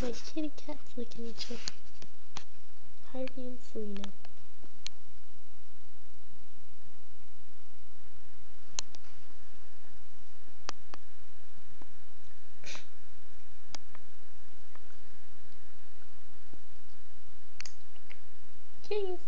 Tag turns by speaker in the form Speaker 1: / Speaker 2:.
Speaker 1: My kitty cats look at each other. Harvey and Selena. Kitties.